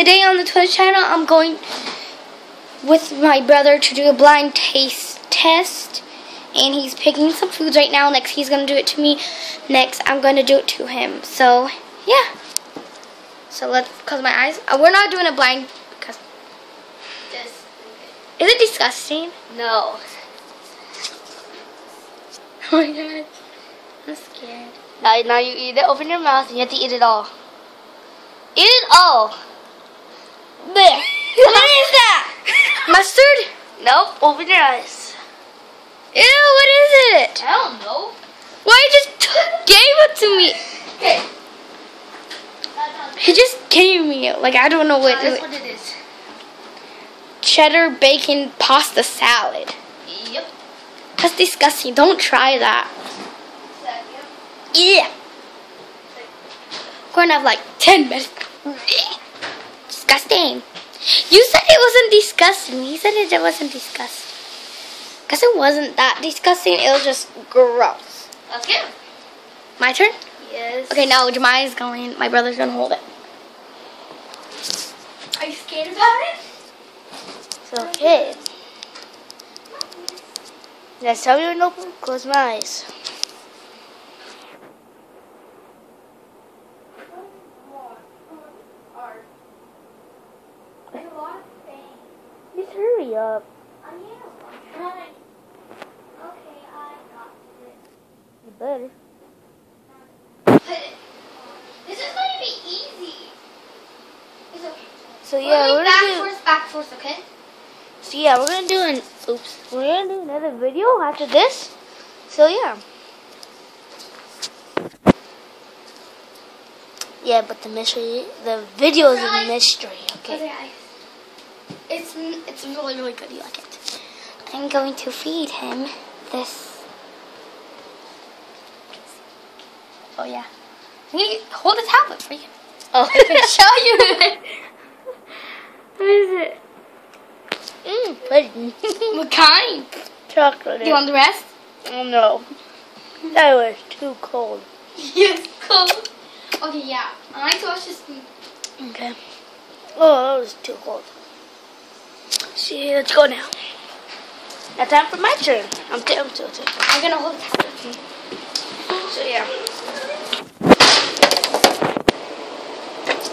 today on the Twitch channel, I'm going with my brother to do a blind taste test. And he's picking some foods right now. Next, he's going to do it to me. Next, I'm going to do it to him. So, yeah. So, let's close my eyes. Uh, we're not doing a blind because... Is it disgusting? no. Oh my god. I'm scared. Now, now you eat it. Open your mouth and you have to eat it all. Eat it all. There. what is that? Mustard? Nope. Open your eyes. Ew, what is it? I don't know. Why you just gave it to me? He just gave me it. Like, I don't know what That's what it is. Cheddar bacon pasta salad. Yep. That's disgusting. Don't try that. Yeah. We're gonna have like 10 minutes. Disgusting. You said it wasn't disgusting. He said it wasn't disgusting. Because it wasn't that disgusting. It was just gross. Okay. My turn? Yes. Okay, now Jemiah's going. My brother's gonna hold it. Are you scared about it? It's okay. Next time you're open, close my eyes. Hurry up. You better. This is going to be easy. It's okay. So yeah, we're back gonna do. forth, back forth, okay? So yeah, we're gonna do an. Oops. We're gonna do another video after this. So yeah. Yeah, but the mystery, the video is a mystery. Okay. Okay. It's it's really really good. You like it? I'm going to feed him this. Oh yeah. I'm gonna hold the tablet for you. Oh. I can show you. what is it? mm, pudding. What kind? Chocolate. Do you want the rest? Oh no. That was too cold. Yes, cold. Okay, yeah. I like to watch this. Okay. Oh, that was too cold. See, let's go now. Now time for my turn. I'm t- I'm tilted. I'm gonna hold the you. So yeah.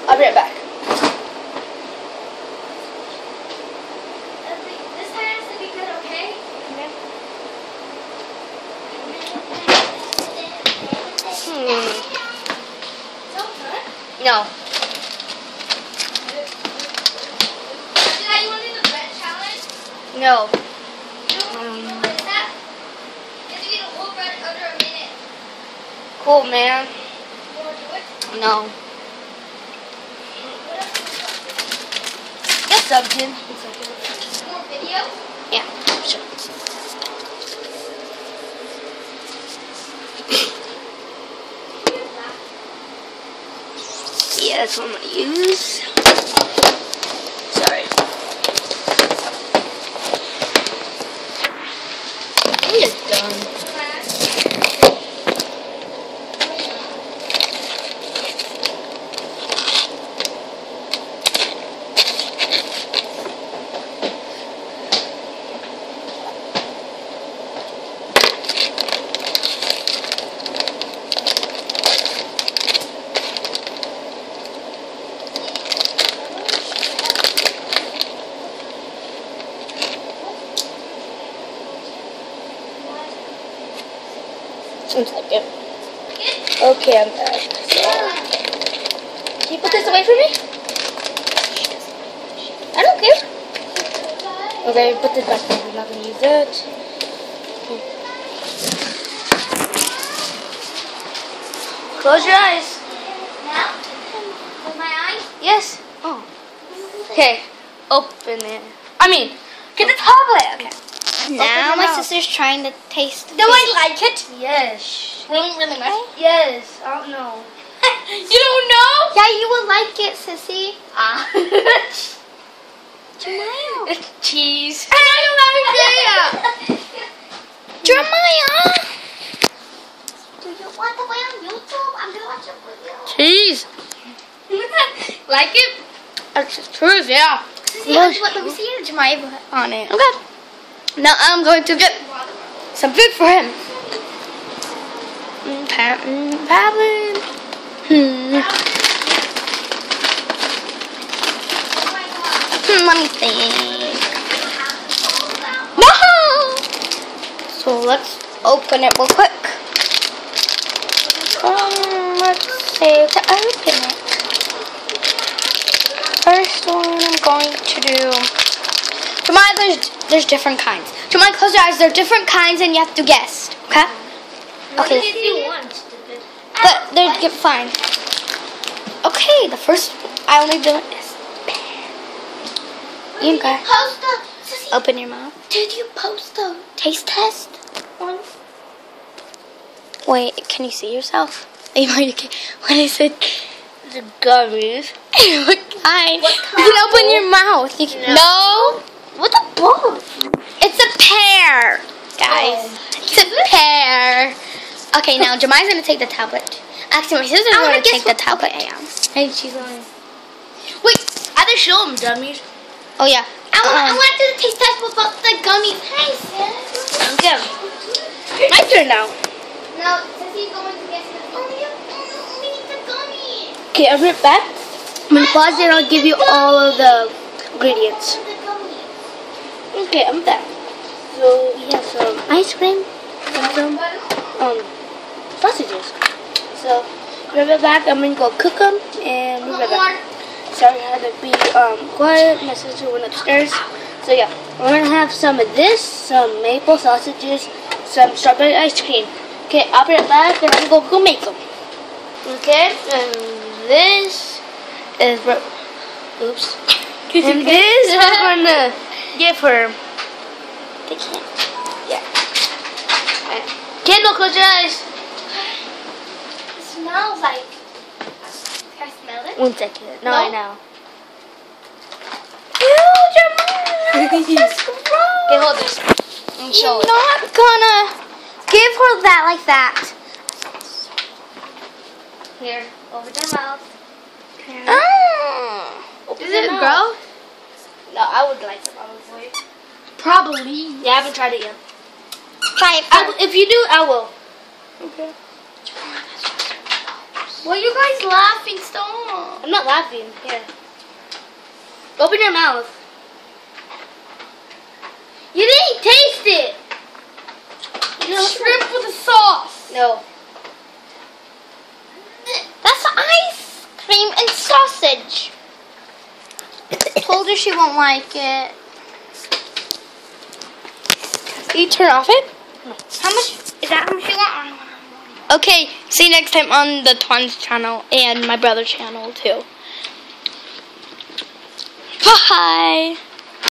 I'll be right back. This has to be good, okay? Hmm. No. Did I want to do the bread challenge? No. No. What is that? You have to eat a whole bread under minute. Cool, man. To? No. What else? Get. More? Yeah. Yeah, that's what I'm gonna use. Sorry. It is done. One second. Okay, I'm back. Can you put this away from me? I don't care. Okay, put this back. I'm not gonna use it. Close your eyes. Now? With my eyes? Yes. Oh. Okay. Open it. I mean, get the tablet. Okay. Now Open my mouth. sister's trying to taste. Do I like it? Yes. Really, really nice. Yes. I don't know. you don't know? Yeah, you will like it, sissy. Ah. Jeremiah. it's cheese. I don't have idea. Jeremiah. Do you want to be on YouTube? I'm gonna watch a video. Cheese. like it? That's true, yeah. Yeah, let me see your Jemima on it. Okay. Now I'm going to get some food for him. Mm, pa- mm, Pavlin. Hmm. Hmm, let me think. No! So let's open it real quick. Um, let's save to open it. First one I'm going to do. Jemima, there's, different kinds. Jemima, close your eyes. There are different kinds and you have to guess. Okay? Okay. But they're get fine. Okay, the first I only do is You can go. Post the. Open your mouth. Did you post the Taste test. one? Wait, can you see yourself? You What is it? The gummies. what kind? What You can open your mouth. You can, no. What the ball? It's a pear, guys. It's a pear. Okay, now Jemima's gonna take the tablet. Actually, my sister's I wanna gonna take the tablet. I am. Hey, she's lying. Wait, I didn't show them dummies. Oh yeah. I want, I Um, want to do the taste test without the gummies. Hey, sis. Okay. My turn now. Now, Sissy's going to guess the. Oh, oh, we need the gummies. Okay, be right back. I'm gonna pause it and I'll give you all of the ingredients. Okay, I'm back. So we have some ice cream and some um sausages. So be right back. I'm gonna go cook them and be right back. Sorry, I had to be um quiet. My sister went upstairs. So yeah, we're gonna have some of this, some maple sausages, some strawberry ice cream. Okay, I'll be right back and I'm gonna go make them. Okay, and this is. Oops. And this we're gonna give her. they can't. Kendall, close your eyes. It smells like. Can I smell it? One second. No, No? I know. That's gross. Okay, hold this. I'm not gonna give her that like that. Here, over your mouth. Ah. Open Is it mouth. gross? I would like it probably. Probably. Yeah, I haven't tried it yet. Try it I first. if you do, I will. Okay. Why are you guys laughing? Stop. I'm not laughing. Here. Open your mouth. You didn't taste it. You Shrimp with a sauce. No. That's ice cream and sausage. Told her she won't like it. You turn off it? How much is that? How much you want? Okay, see you next time on the Twins channel and my brother channel too. Bye.